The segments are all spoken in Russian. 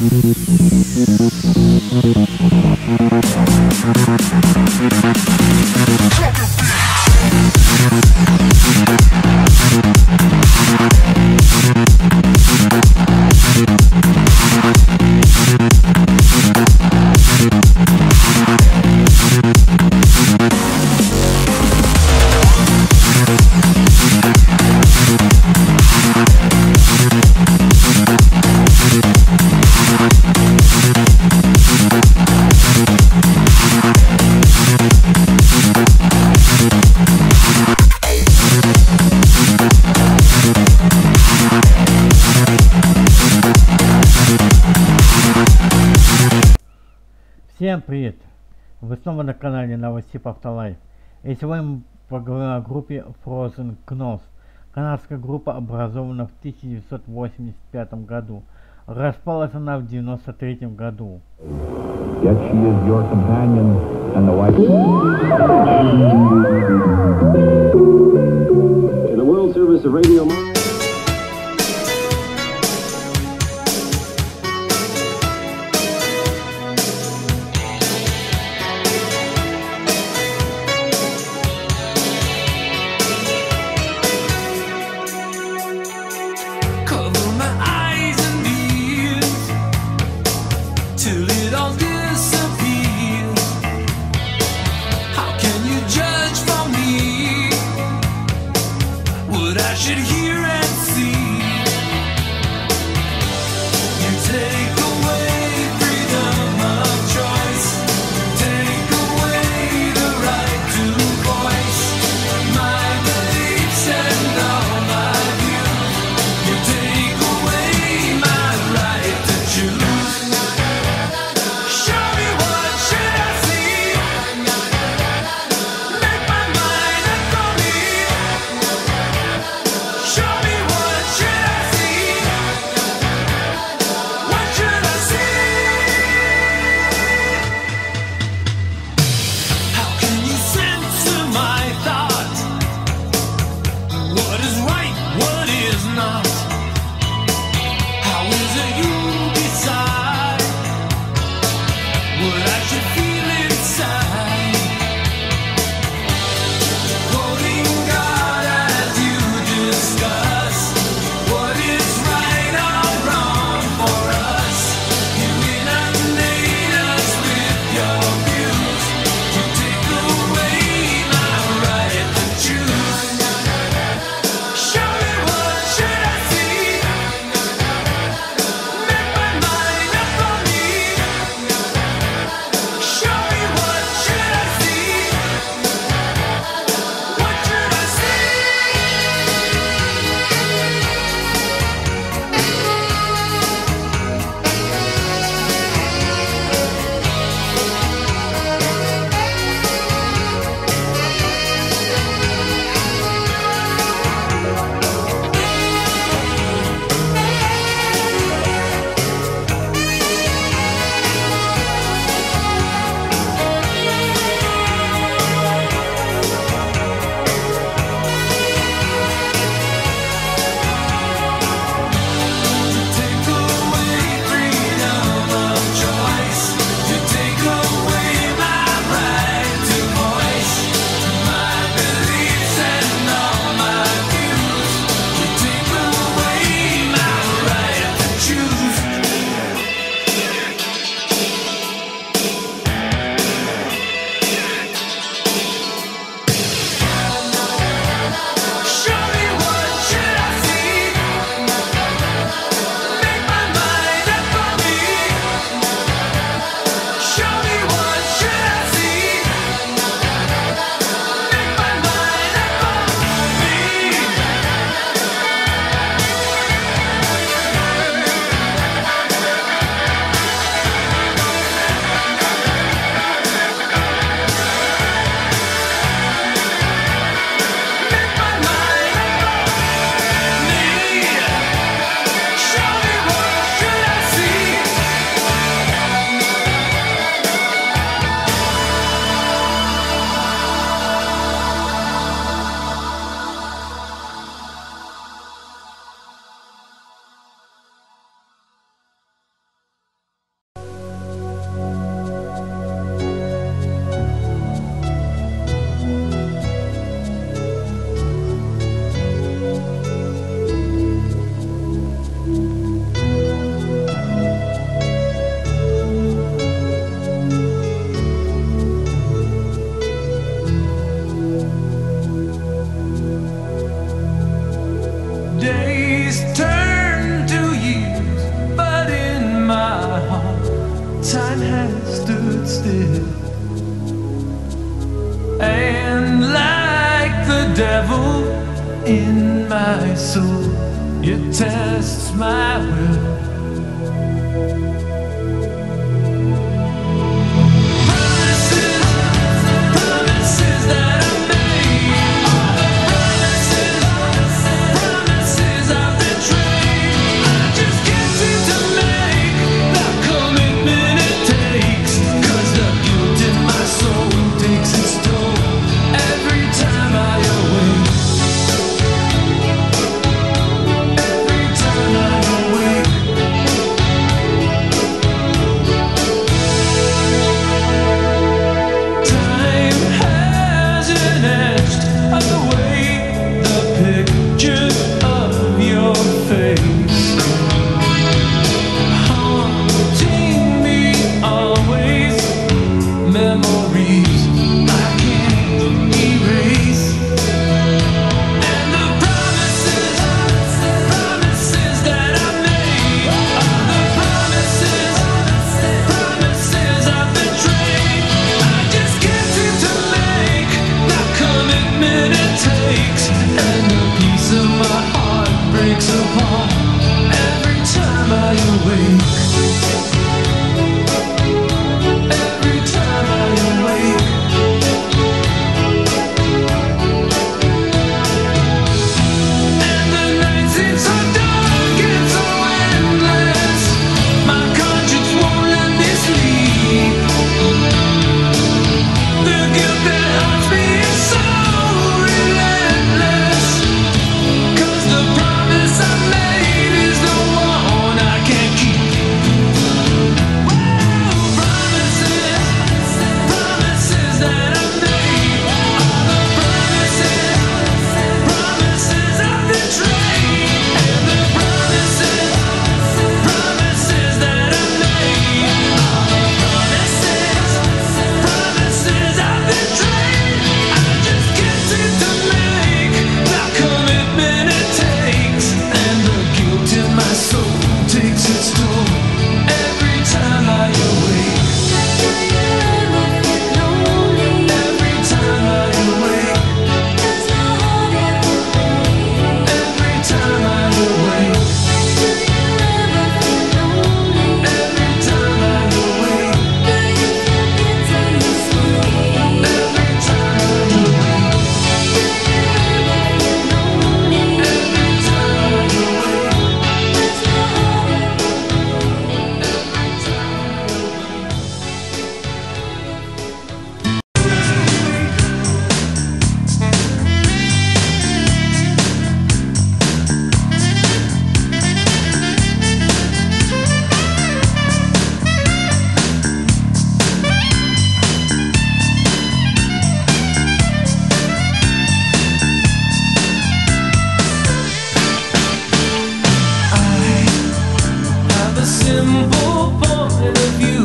Thank you. Всем привет! Вы снова на канале Новости Автолайф. И сегодня мы поговорим о группе Frozen Knows. Канадская группа образована в 1985 году. Распалась она в 1993 году. Yet she is your companion and the wife. In the World Service of Radio. Cover simple point of view.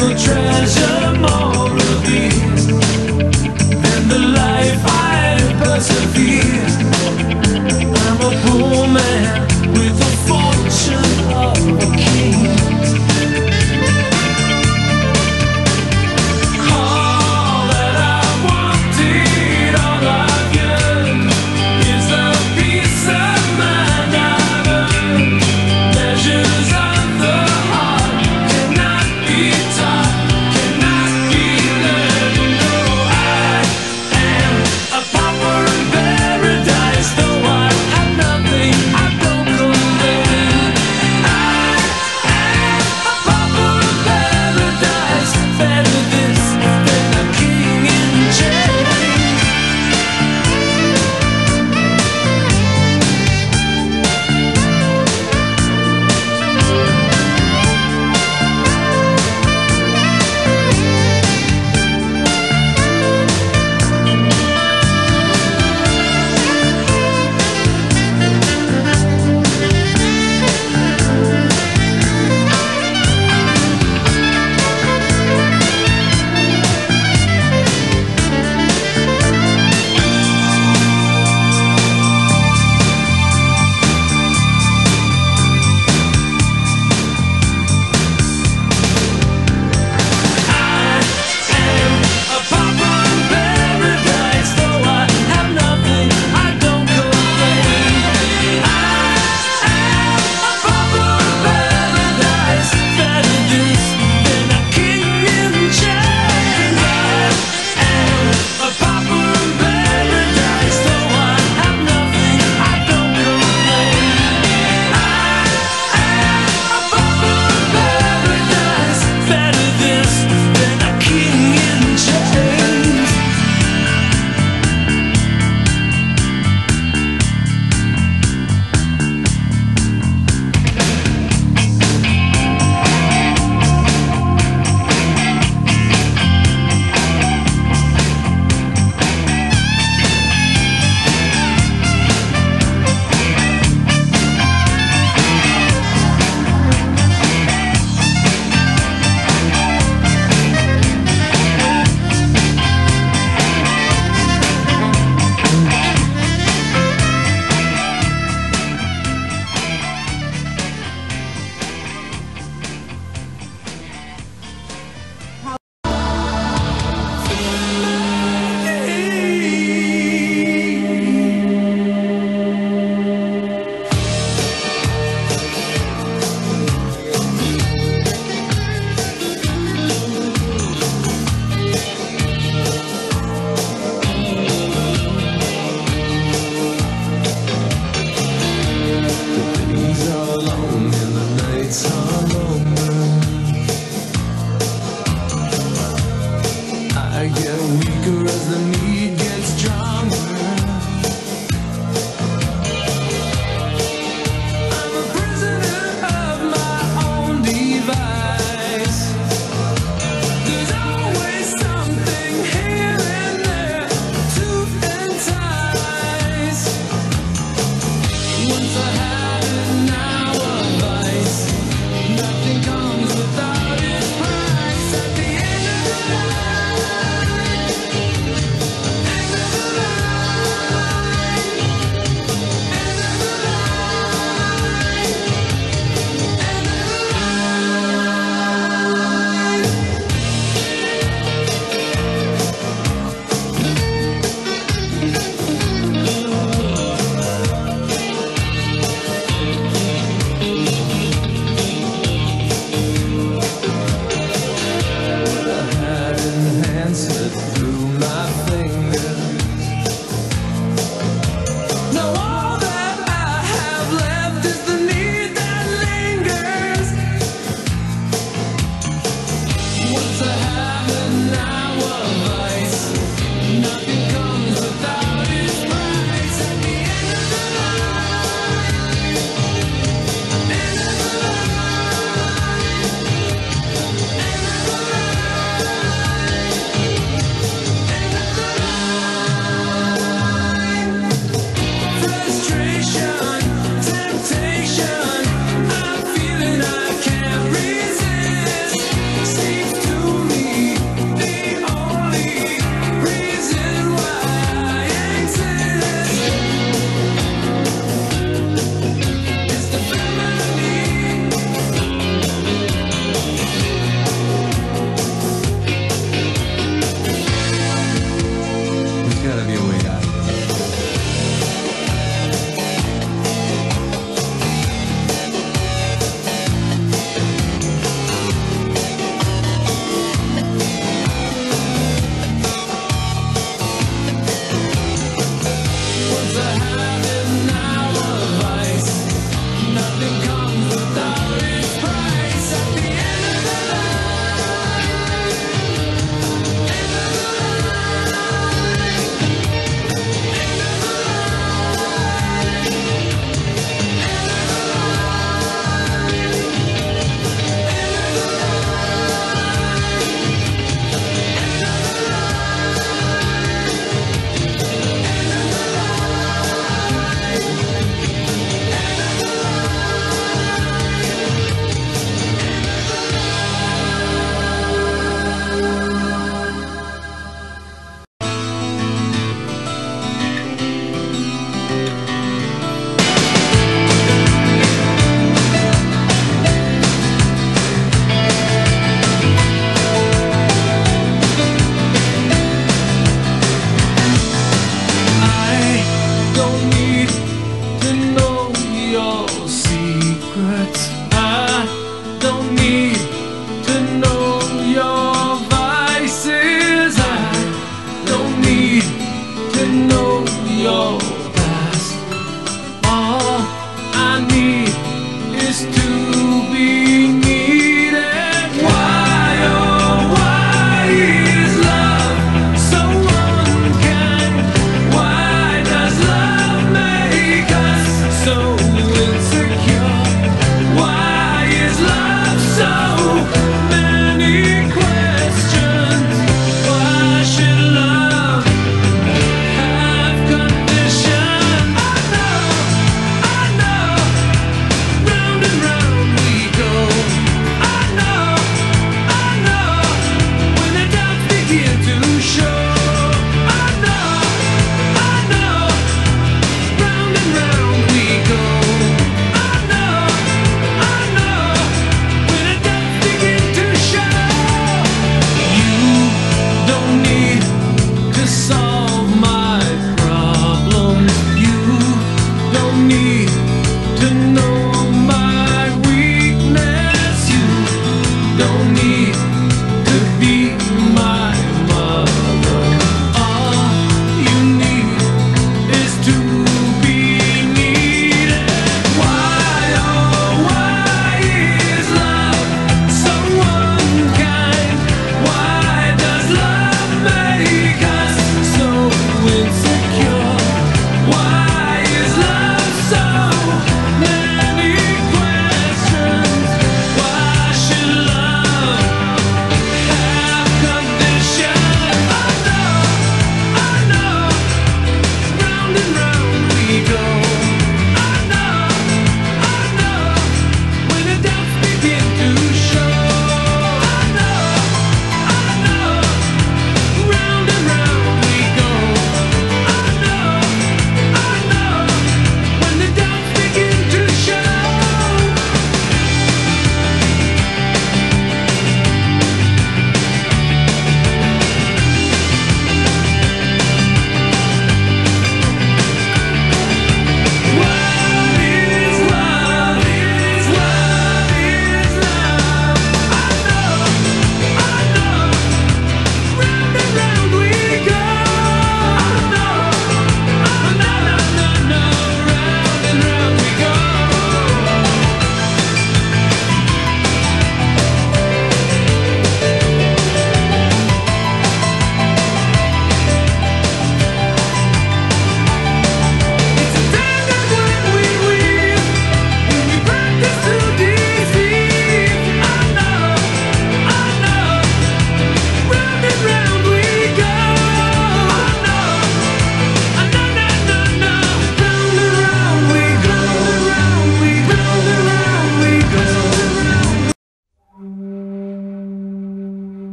the train.